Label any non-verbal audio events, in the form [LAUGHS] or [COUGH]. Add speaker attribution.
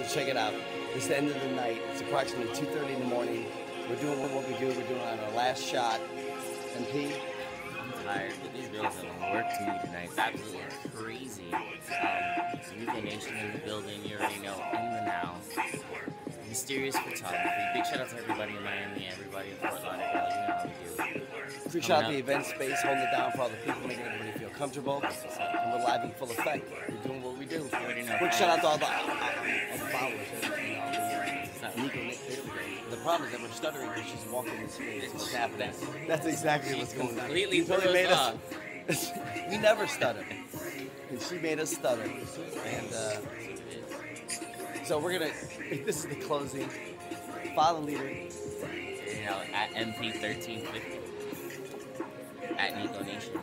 Speaker 1: So check it out. It's the end of the night. It's approximately 2:30 in the morning. We're doing what we do. We're doing our last shot. MP,
Speaker 2: I'm tired, but these girls have work to me tonight. Absolutely crazy. Um, Nikko Nation in the building, you already know, in the now. Mysterious photography. Big shout out to everybody in Miami, everybody in Fort Lauderdale. You know how we do.
Speaker 1: Free shot at the event space, holding it down for all the people, making everybody feel comfortable. And we're live in full effect. We're doing what we do.
Speaker 2: You already know.
Speaker 1: Quick shout out to all the, the followers. You know,
Speaker 2: It's not
Speaker 1: Nikko, Nick, The problem is that we're stuttering because she's walking in space. What's happening? That's exactly what's going on.
Speaker 2: completely
Speaker 1: You totally made
Speaker 2: us
Speaker 1: us. [LAUGHS] we never stutter, and she made us stutter. And uh, so we're gonna. [LAUGHS] This is the closing. Follow leader.
Speaker 2: You know, at MP1350. At Nikko Nation.